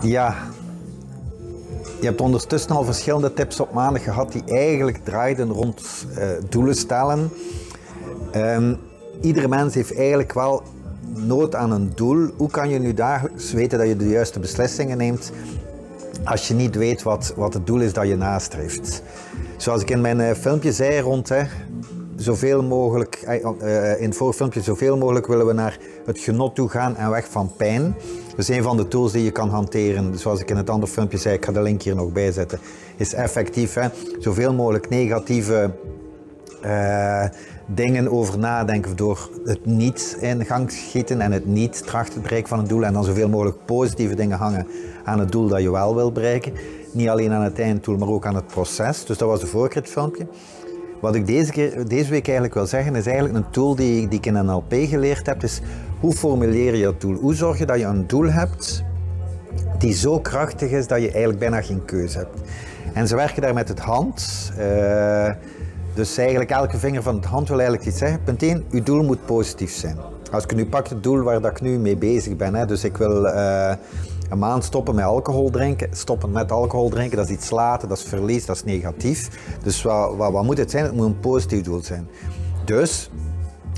Ja, je hebt ondertussen al verschillende tips op maandag gehad die eigenlijk draaiden rond uh, doelen stellen. Um, iedere mens heeft eigenlijk wel nood aan een doel. Hoe kan je nu dagelijks weten dat je de juiste beslissingen neemt als je niet weet wat, wat het doel is dat je nastreeft? Zoals ik in mijn uh, filmpje zei rond hè, zoveel mogelijk, uh, in het vorige zoveel mogelijk willen we naar het genot toe gaan en weg van pijn. Dus een van de tools die je kan hanteren, zoals ik in het andere filmpje zei, ik ga de link hier nog bij zetten, is effectief hè, zoveel mogelijk negatieve uh, dingen over nadenken door het niet in gang te schieten en het niet trachten te bereiken van het doel en dan zoveel mogelijk positieve dingen hangen aan het doel dat je wel wil bereiken. Niet alleen aan het einddoel, maar ook aan het proces. Dus dat was de vorige filmpje. Wat ik deze, keer, deze week eigenlijk wil zeggen, is eigenlijk een tool die, die ik in NLP geleerd heb. Hoe formuleer je dat doel? Hoe zorg je dat je een doel hebt die zo krachtig is dat je eigenlijk bijna geen keuze hebt? En ze werken daar met het hand. Uh, dus eigenlijk elke vinger van het hand wil eigenlijk iets zeggen. Punt 1, uw doel moet positief zijn. Als ik nu pak het doel waar dat ik nu mee bezig ben, hè, dus ik wil uh, een maand stoppen met alcohol drinken. Stoppen met alcohol drinken, dat is iets laten, dat is verlies, dat is negatief. Dus wat, wat, wat moet het zijn? Het moet een positief doel zijn. Dus,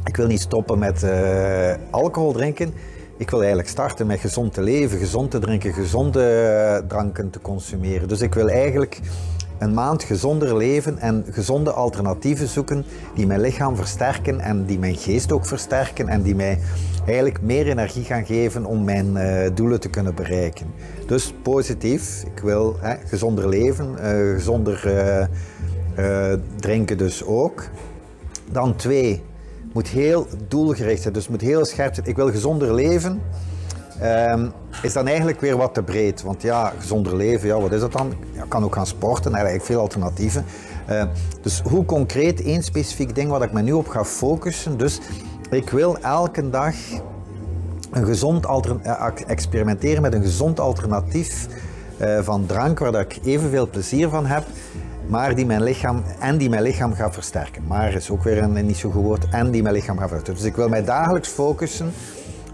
ik wil niet stoppen met uh, alcohol drinken. Ik wil eigenlijk starten met gezond te leven, gezond te drinken, gezonde dranken te consumeren. Dus ik wil eigenlijk een maand gezonder leven en gezonde alternatieven zoeken die mijn lichaam versterken en die mijn geest ook versterken en die mij eigenlijk meer energie gaan geven om mijn uh, doelen te kunnen bereiken. Dus positief, ik wil hè, gezonder leven, uh, gezonder drinken dus ook. Dan twee, moet heel doelgericht zijn, dus moet heel scherp zijn. Ik wil gezonder leven. Um, is dan eigenlijk weer wat te breed. Want ja, gezonder leven, ja, wat is dat dan? Ja, kan ook gaan sporten, eigenlijk veel alternatieven. Uh, dus hoe concreet één specifiek ding wat ik me nu op ga focussen. Dus ik wil elke dag een gezond uh, experimenteren met een gezond alternatief uh, van drank waar dat ik evenveel plezier van heb. Maar die mijn lichaam en die mijn lichaam gaat versterken. Maar is ook weer een, niet zo goed woord. En die mijn lichaam gaat versterken. Dus ik wil mij dagelijks focussen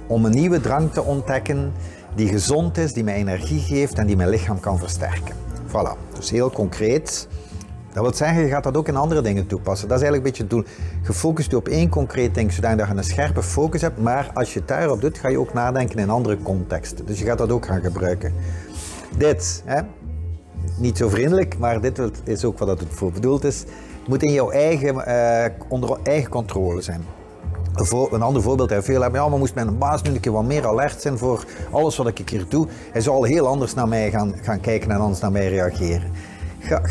om een nieuwe drank te ontdekken die gezond is, die mij energie geeft en die mijn lichaam kan versterken. Voilà, dus heel concreet. Dat wil zeggen, je gaat dat ook in andere dingen toepassen. Dat is eigenlijk een beetje het doel. Gefocust op één concreet ding, zodat je een scherpe focus hebt. Maar als je het daarop doet, ga je ook nadenken in andere contexten. Dus je gaat dat ook gaan gebruiken. Dit, hè? Niet zo vriendelijk, maar dit is ook wat het voor bedoeld is. Het moet in jouw eigen, uh, onder eigen controle zijn. Een ander voorbeeld, hij veel hebben, ja, maar moest mijn baas nu een keer wat meer alert zijn voor alles wat ik hier doe. Hij zal heel anders naar mij gaan, gaan kijken en anders naar mij reageren.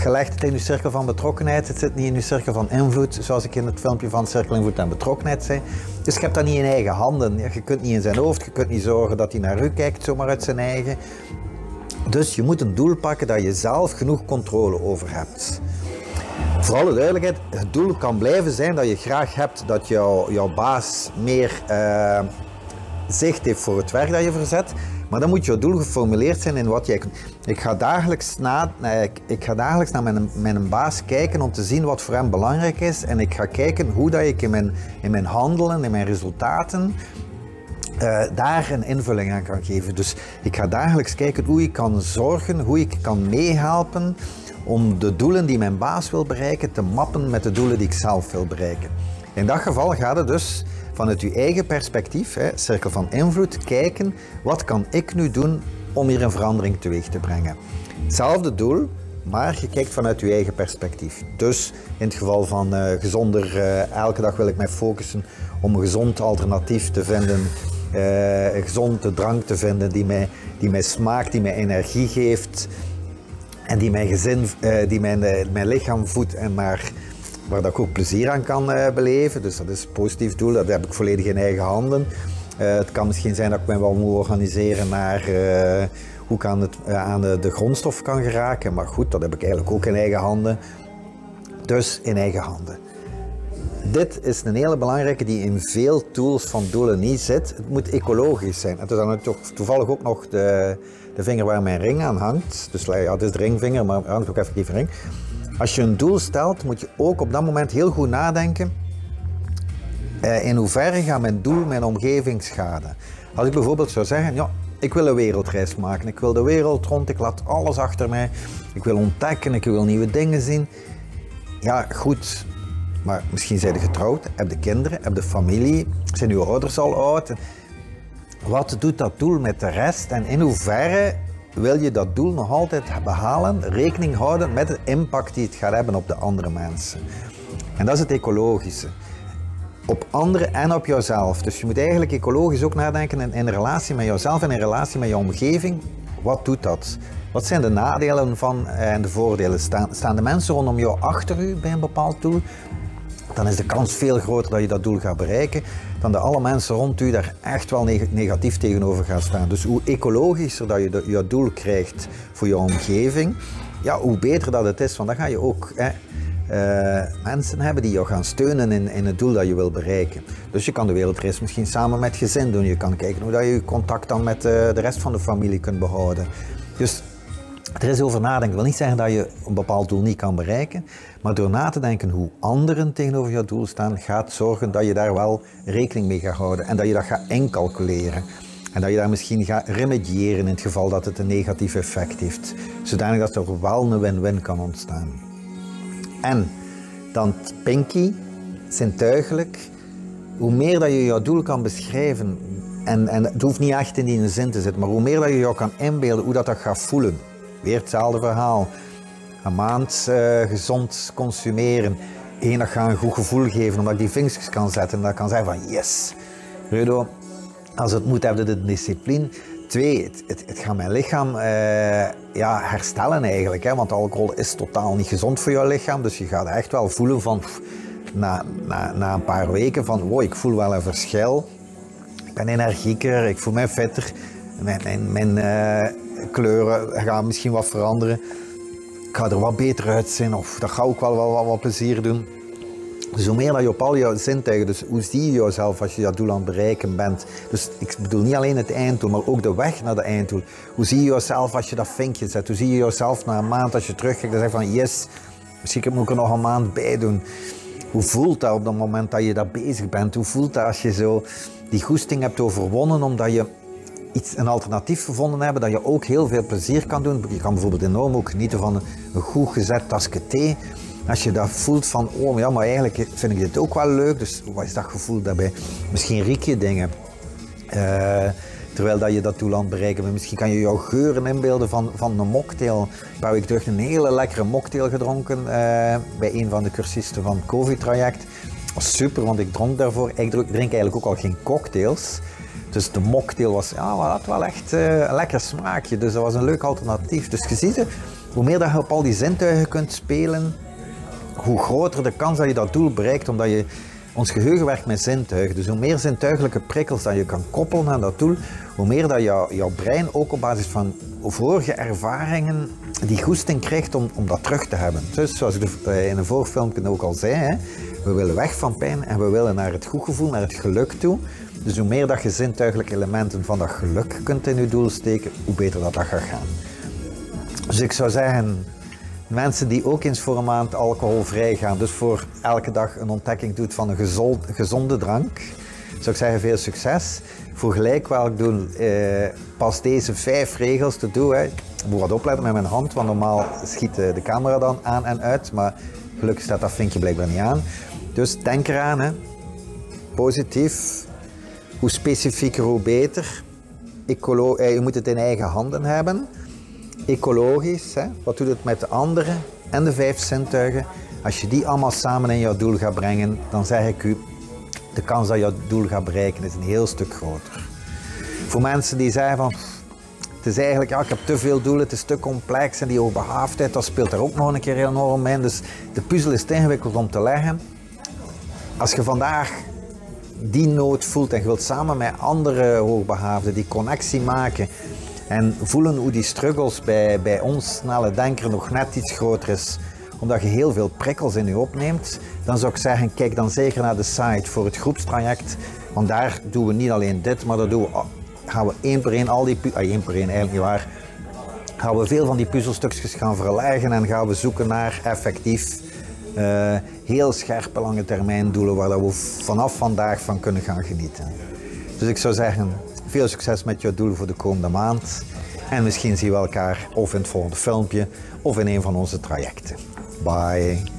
Je legt het in je cirkel van betrokkenheid, het zit niet in je cirkel van invloed, zoals ik in het filmpje van cirkel invloed en betrokkenheid zei. Dus je hebt dat niet in eigen handen. Je kunt niet in zijn hoofd, je kunt niet zorgen dat hij naar u kijkt, zomaar uit zijn eigen. Dus je moet een doel pakken dat je zelf genoeg controle over hebt. Voor alle duidelijkheid, het doel kan blijven zijn dat je graag hebt dat jou, jouw baas meer uh, zicht heeft voor het werk dat je verzet. Maar dan moet jouw doel geformuleerd zijn in wat jij kunt. Ik ga dagelijks, na, ik, ik ga dagelijks naar mijn, mijn baas kijken om te zien wat voor hem belangrijk is. En ik ga kijken hoe dat ik in mijn, in mijn handelen, in mijn resultaten, uh, daar een invulling aan kan geven. Dus ik ga dagelijks kijken hoe ik kan zorgen, hoe ik kan meehelpen om de doelen die mijn baas wil bereiken te mappen met de doelen die ik zelf wil bereiken. In dat geval gaat het dus vanuit uw eigen perspectief, hè, cirkel van invloed, kijken wat kan ik nu doen om hier een verandering teweeg te brengen. Hetzelfde doel, maar je kijkt vanuit je eigen perspectief. Dus in het geval van uh, gezonder, uh, elke dag wil ik mij focussen om een gezond alternatief te vinden, een gezonde drank te vinden die mij, die mij smaakt, die mij energie geeft, en die mijn gezin, uh, die mijn, uh, mijn lichaam voedt en maar waar dat ik ook plezier aan kan beleven. Dus dat is een positief doel, dat heb ik volledig in eigen handen. het kan misschien zijn dat ik mij wel moet organiseren naar hoe ik aan, het, aan de, de grondstof kan geraken. Maar goed, dat heb ik eigenlijk ook in eigen handen. Dus in eigen handen. Dit is een hele belangrijke die in veel tools van doelen niet zit. Het moet ecologisch zijn. Het is dan toevallig ook nog de, de vinger waar mijn ring aan hangt. Dus ja, het is de ringvinger, maar hangt ook effectief een ring. Als je een doel stelt, moet je ook op dat moment heel goed nadenken. Eh, in hoeverre gaat mijn doel mijn omgeving schaden? Als ik bijvoorbeeld zou zeggen, ja, ik wil een wereldreis maken. Ik wil de wereld rond, ik laat alles achter mij. Ik wil ontdekken, ik wil nieuwe dingen zien. Ja, goed. Maar misschien zijn je getrouwd, heb je kinderen, heb je familie, zijn uw ouders al oud. Wat doet dat doel met de rest en in hoeverre wil je dat doel nog altijd behalen, rekening houden met de impact die het gaat hebben op de andere mensen. En dat is het ecologische. Op anderen en op jouzelf. Dus je moet eigenlijk ecologisch ook nadenken in, in relatie met jezelf en in relatie met je omgeving. Wat doet dat? Wat zijn de nadelen van eh, en de voordelen? Staan, staan de mensen rondom jou achter u bij een bepaald doel? Dan is de kans veel groter dat je dat doel gaat bereiken dan dat alle mensen rond u daar echt wel negatief tegenover gaan staan. Dus hoe ecologischer dat je je doel krijgt voor je omgeving, ja, hoe beter dat het is. Want dan ga je ook hè, uh, mensen hebben die jou gaan steunen in, in het doel dat je wil bereiken. Dus je kan de wereldreis misschien samen met gezin doen. Je kan kijken hoe dat je contact dan met uh, de rest van de familie kunt behouden. Dus er is over nadenken. Ik wil niet zeggen dat je een bepaald doel niet kan bereiken, maar door na te denken hoe anderen tegenover jouw doel staan, gaat zorgen dat je daar wel rekening mee gaat houden en dat je dat gaat incalculeren. En dat je daar misschien gaat remediëren in het geval dat het een negatief effect heeft. Zodanig dat er wel een win-win kan ontstaan. En dan Pinky, zintuigelijk. Hoe meer dat je jouw doel kan beschrijven, en, en het hoeft niet echt in die zin te zitten, maar hoe meer dat je jou kan inbeelden hoe dat, dat gaat voelen. Weer hetzelfde verhaal. Een maand uh, gezond consumeren. Eén, dat gaat een goed gevoel geven, omdat ik die vinkjes kan zetten. En dat kan zeggen van yes. Rudo, als het moet, heb je de discipline. Twee, het, het, gaat mijn lichaam uh, ja, herstellen eigenlijk. Hè? Want alcohol is totaal niet gezond voor jouw lichaam. Dus je gaat echt wel voelen van, na, na, na een paar weken van, wow, ik voel wel een verschil. Ik ben energieker, ik voel mij fitter. Mijn, uh, kleuren gaan misschien wat veranderen. Ik ga er wat beter uitzien of dat ga ook wel wat, wat plezier doen. Dus hoe meer dat je op al je zintuigen, dus hoe zie je jezelf als je dat doel aan het bereiken bent. Dus ik bedoel niet alleen het einddoel, maar ook de weg naar de einddoel. Hoe zie je jezelf als je dat vinkje zet? Hoe zie je jezelf na een maand als je terugkijkt en zegt van yes, misschien moet ik er nog een maand bij doen. Hoe voelt dat op het moment dat je daar bezig bent? Hoe voelt dat als je zo die goesting hebt overwonnen omdat je iets, een alternatief gevonden hebt, dat je ook heel veel plezier kan doen. Je kan bijvoorbeeld enorm ook genieten van een goed gezet tasje thee als je dat voelt van, oh ja, maar eigenlijk vind ik dit ook wel leuk. Dus wat is dat gevoel daarbij? Misschien riek je dingen. Uh, terwijl dat je dat het bereiken. Misschien kan je jouw geuren inbeelden van, van een mocktail. Een paar weken terug een hele lekkere mocktail gedronken uh, bij een van de cursisten van het COVID-traject. super, want ik dronk daarvoor. Ik drink eigenlijk ook al geen cocktails. Dus de mocktail was, ja, maar had wel echt uh, een lekker smaakje. Dus dat was een leuk alternatief. Dus je ziet, hoe meer dat je op al die zintuigen kunt spelen, hoe groter de kans dat je dat doel bereikt, omdat je ons geheugen werkt met zintuigen. Dus hoe meer zintuigelijke prikkels dat je kan koppelen aan dat doel, hoe meer dat jou, jouw brein ook op basis van vorige ervaringen die goesting krijgt om, om dat terug te hebben. Dus zoals ik eh, in een voorfilmpje ook al zei, we willen weg van pijn en we willen naar het goed gevoel, naar het geluk toe. Dus hoe meer dat je zintuigelijke elementen van dat geluk kunt in je doel steken, hoe beter dat, dat gaat gaan. Dus ik zou zeggen, Mensen die ook eens voor een maand alcoholvrij gaan, dus voor elke dag een ontdekking doet van een gezond, gezonde drank, zou ik zeggen veel succes. Voor gelijk welk doel, eh, pas deze vijf regels te doen. Hè. Ik moet wat opletten met mijn hand, want normaal schiet de camera dan aan en uit, maar gelukkig staat dat vinkje blijkbaar niet aan. Dus denk eraan, hè. positief. Hoe specifieker, hoe beter. Ecolo eh, je moet het in eigen handen hebben ecologisch, hè? wat doet het met de anderen en de vijf zintuigen. Als je die allemaal samen in jouw doel gaat brengen, dan zeg ik u, de kans dat je jouw doel gaat bereiken is een heel stuk groter. Voor mensen die zeggen van, het is eigenlijk, ja, ik heb te veel doelen, het is te complex en die hoogbehaafdheid, dat speelt er ook nog een keer enorm in. Dus de puzzel is te ingewikkeld om te leggen. Als je vandaag die nood voelt en je wilt samen met andere hoogbehaafden die connectie maken, en voelen hoe die struggles bij, bij ons snelle denker nog net iets groter is omdat je heel veel prikkels in je opneemt, dan zou ik zeggen, kijk dan zeker naar de site voor het groepstraject. Want daar doen we niet alleen dit, maar daar doen we, oh, gaan we één per één al die, ah, één per één eigenlijk niet waar, gaan we veel van die puzzelstukjes gaan verleggen en gaan we zoeken naar effectief uh, heel scherpe lange termijn doelen waar we vanaf vandaag van kunnen gaan genieten. Dus ik zou zeggen, Veel succes met jouw doel voor de komende maand. En misschien zien we elkaar of in het volgende filmpje of in een van onze trajecten. Bye.